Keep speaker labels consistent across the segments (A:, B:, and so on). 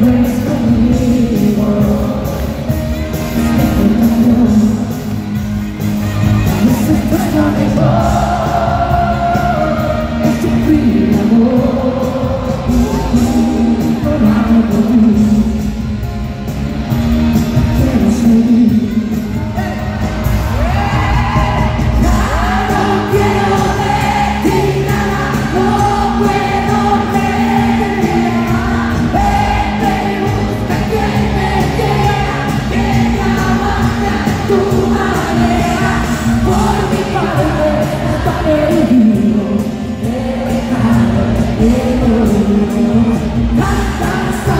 A: Please. Canta,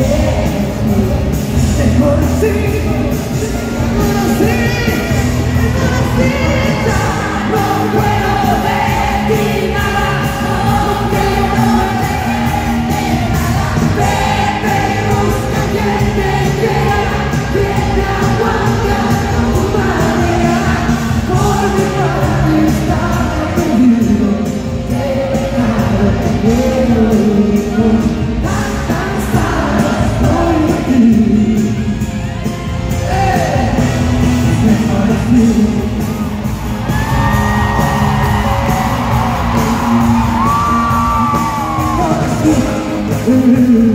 A: Let me, let me, Mm-hmm.